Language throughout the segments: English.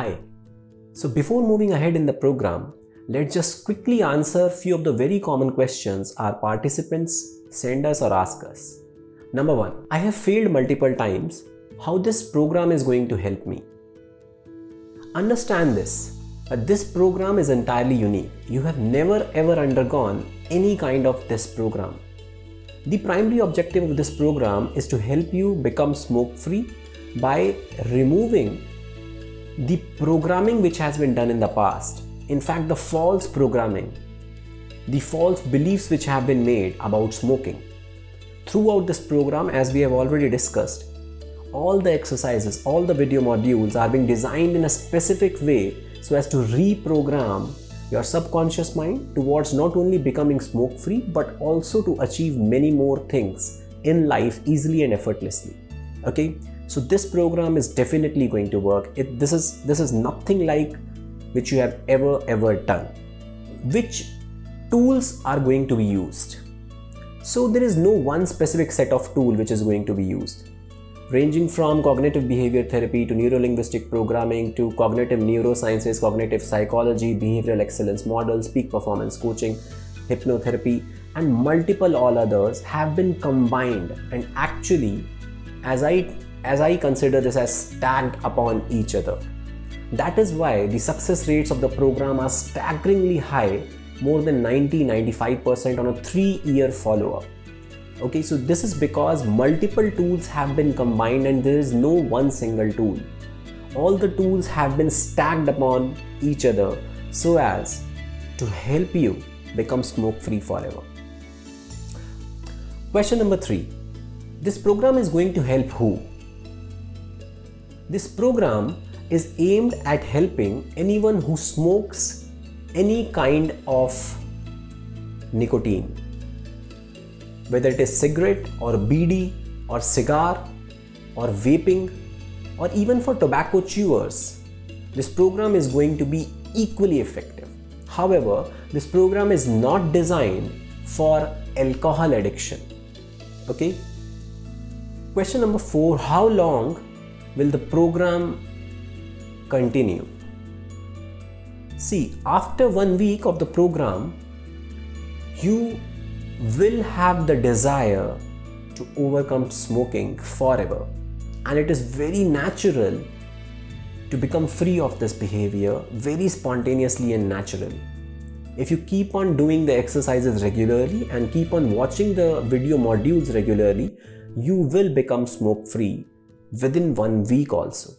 Hi. So before moving ahead in the program, let's just quickly answer a few of the very common questions our participants send us or ask us. Number one, I have failed multiple times. How this program is going to help me? Understand this, but this program is entirely unique. You have never ever undergone any kind of this program. The primary objective of this program is to help you become smoke free by removing the programming which has been done in the past. In fact, the false programming, the false beliefs which have been made about smoking. Throughout this program, as we have already discussed, all the exercises, all the video modules are being designed in a specific way so as to reprogram your subconscious mind towards not only becoming smoke free but also to achieve many more things in life easily and effortlessly okay so this program is definitely going to work. It, this is this is nothing like which you have ever ever done which tools are going to be used. So there is no one specific set of tool which is going to be used. Ranging from cognitive behavior therapy to neurolinguistic programming to cognitive neurosciences, cognitive psychology, behavioral excellence models, peak performance coaching, hypnotherapy, and multiple all others have been combined. And actually as I as I consider this as stacked upon each other. That is why the success rates of the program are staggeringly high, more than 90-95% on a 3-year follow-up. Okay so this is because multiple tools have been combined and there is no one single tool. All the tools have been stacked upon each other so as to help you become smoke free forever. Question number 3 this program is going to help who this program is aimed at helping anyone who smokes any kind of nicotine whether it is cigarette or bidi or cigar or vaping or even for tobacco chewers, this program is going to be equally effective. However, this program is not designed for alcohol addiction. Okay? Question number four How long will the program continue? See, after one week of the program, you will have the desire to overcome smoking forever. And it is very natural to become free of this behavior very spontaneously and naturally. If you keep on doing the exercises regularly and keep on watching the video modules regularly, you will become smoke free within one week also.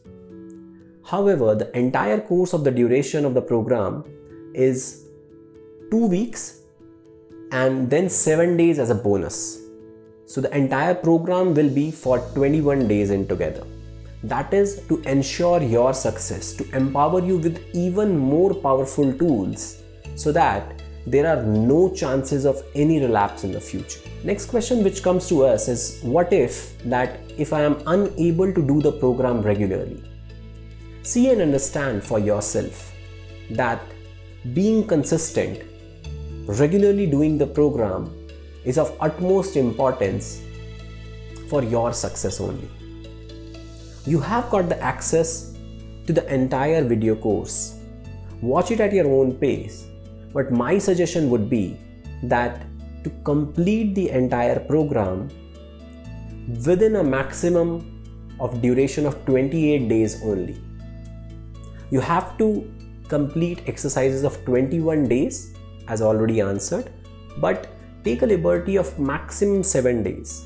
However, the entire course of the duration of the program is two weeks and then 7 days as a bonus. So the entire program will be for 21 days in together. That is to ensure your success, to empower you with even more powerful tools so that there are no chances of any relapse in the future. Next question which comes to us is what if that if I am unable to do the program regularly? See and understand for yourself that being consistent regularly doing the program is of utmost importance for your success only. You have got the access to the entire video course. Watch it at your own pace, but my suggestion would be that to complete the entire program within a maximum of duration of 28 days only. You have to complete exercises of 21 days as already answered, but take a liberty of maximum 7 days.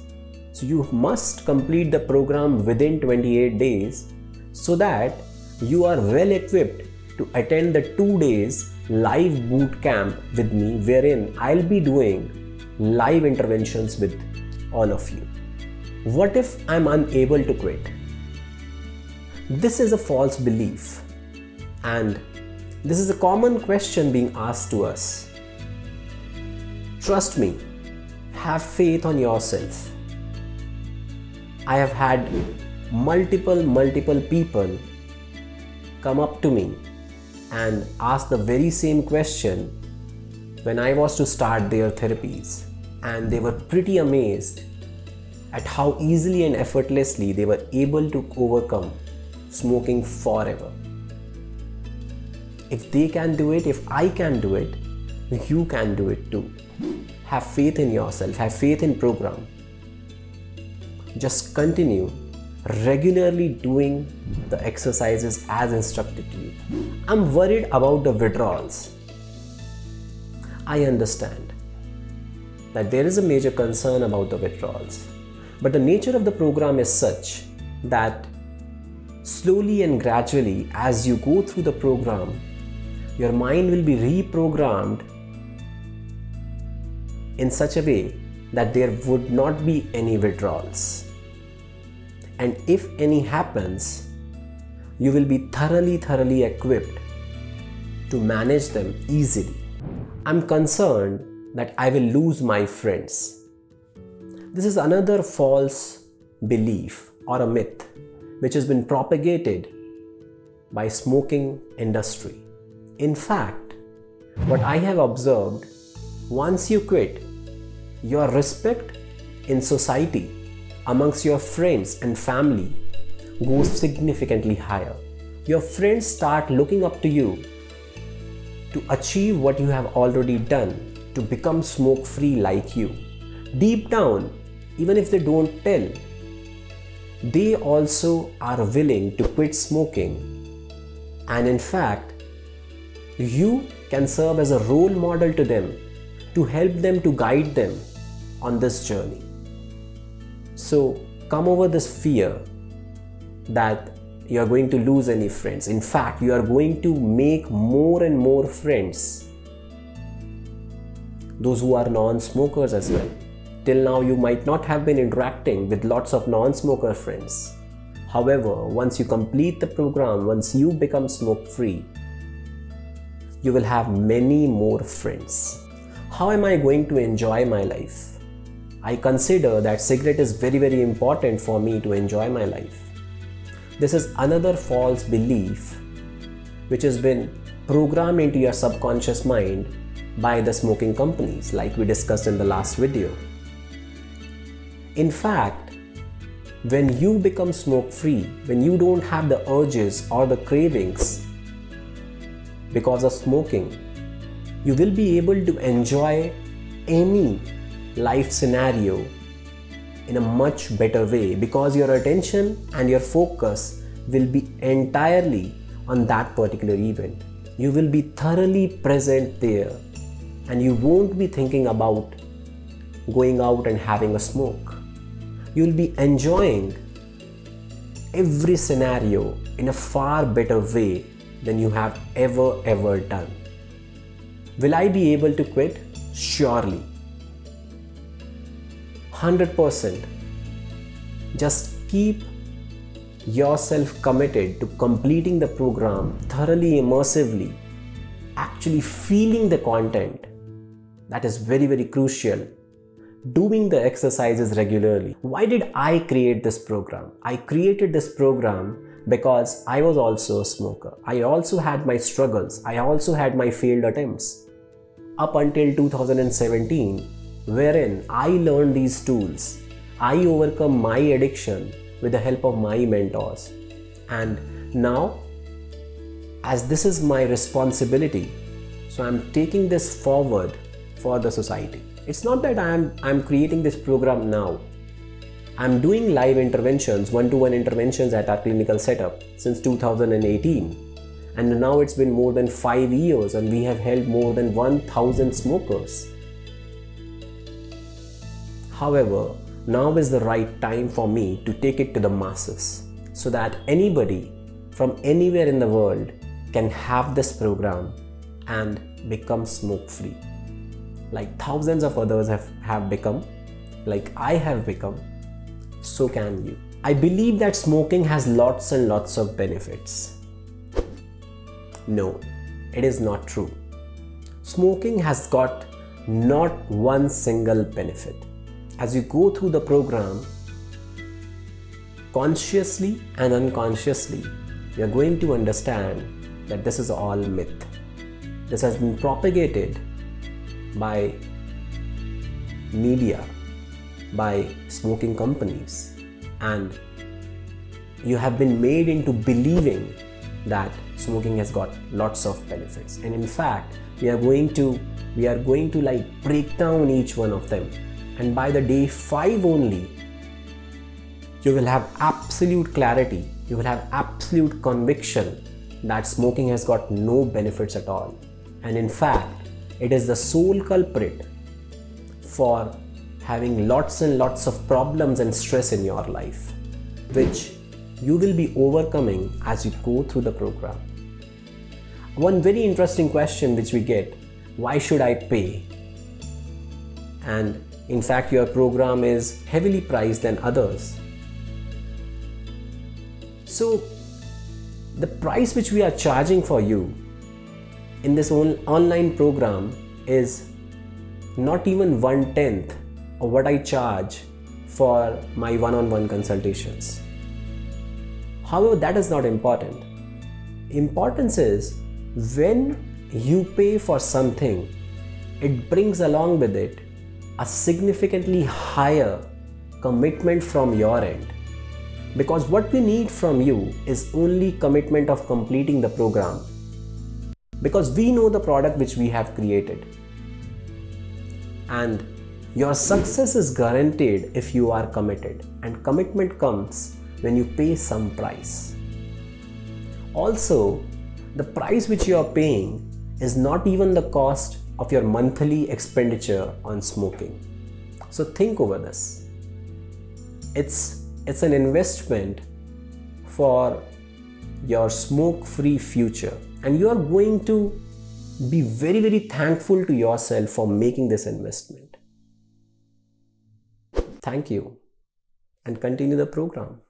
So you must complete the program within 28 days so that you are well equipped to attend the 2 days live boot camp with me wherein I'll be doing live interventions with all of you. What if I'm unable to quit? This is a false belief and this is a common question being asked to us. Trust me, have faith on yourself. I have had multiple, multiple people come up to me and asked the very same question when I was to start their therapies, and they were pretty amazed at how easily and effortlessly they were able to overcome smoking forever. if they can do it, if I can do it, you can do it too. Have faith in yourself, have faith in program. Just continue regularly doing the exercises as instructed to you. I'm worried about the withdrawals. I understand that there is a major concern about the withdrawals. But the nature of the program is such that slowly and gradually, as you go through the program, your mind will be reprogrammed in such a way that there would not be any withdrawals. And if any happens, you will be thoroughly, thoroughly equipped to manage them easily. I'm concerned that I will lose my friends. This is another false belief or a myth which has been propagated by smoking industry. In fact, what I have observed, once you quit, your respect in society amongst your friends and family goes significantly higher. Your friends start looking up to you to achieve what you have already done to become smoke free like you. Deep down, even if they don't tell, they also are willing to quit smoking. And in fact, you can serve as a role model to them to help them to guide them on this journey. So come over this fear that you are going to lose any friends. In fact, you are going to make more and more friends those who are non-smokers as well. Till now, you might not have been interacting with lots of non-smoker friends. However, once you complete the program, once you become smoke-free, you will have many more friends. How am I going to enjoy my life? I consider that cigarette is very very important for me to enjoy my life. This is another false belief which has been programmed into your subconscious mind by the smoking companies like we discussed in the last video. In fact, when you become smoke free, when you don't have the urges or the cravings because of smoking, you will be able to enjoy any life scenario in a much better way because your attention and your focus will be entirely on that particular event. You will be thoroughly present there and you won't be thinking about going out and having a smoke. You'll be enjoying every scenario in a far better way than you have ever ever done. Will I be able to quit? Surely. 100%. Just keep yourself committed to completing the program thoroughly immersively, actually feeling the content. That is very very crucial. Doing the exercises regularly. Why did i create this program? I created this program because i was also a smoker. I also had my struggles. I also had my failed attempts. Up until 2017 wherein i learned these tools i overcome my addiction with the help of my mentors and now as this is my responsibility so i'm taking this forward for the society. It's not that I'm, I'm creating this program now. I'm doing live interventions, one to one interventions at our clinical setup since 2018. And now it's been more than five years, and we have held more than 1,000 smokers. However, now is the right time for me to take it to the masses so that anybody from anywhere in the world can have this program and become smoke free like thousands of others have, have become, like I have become, so can you. I believe that smoking has lots and lots of benefits. No, it is not true. Smoking has got not one single benefit. As you go through the program, consciously and unconsciously, you're going to understand that this is all myth. This has been propagated by media, by smoking companies, and you have been made into believing that smoking has got lots of benefits and in fact we are going to we are going to like break down each one of them and by the day 5 only you will have absolute clarity you will have absolute conviction that smoking has got no benefits at all and in fact it is the sole culprit for having lots and lots of problems and stress in your life which you will be overcoming as you go through the program. One very interesting question which we get why should I pay? And in fact, your program is heavily priced than others. So, the price which we are charging for you in this online program is not even one tenth of what I charge for my one on one consultations. However, that is not important. Importance is when you pay for something, it brings along with it a significantly higher commitment from your end. Because what we need from you is only commitment of completing the program. Because we know the product which we have created. And your success is guaranteed if you are committed. And commitment comes when you pay some price. Also, the price which you are paying is not even the cost of your monthly expenditure on smoking. So think over this. It's it's an investment for your smoke free future and you are going to be very very thankful to yourself for making this investment. Thank you and continue the program.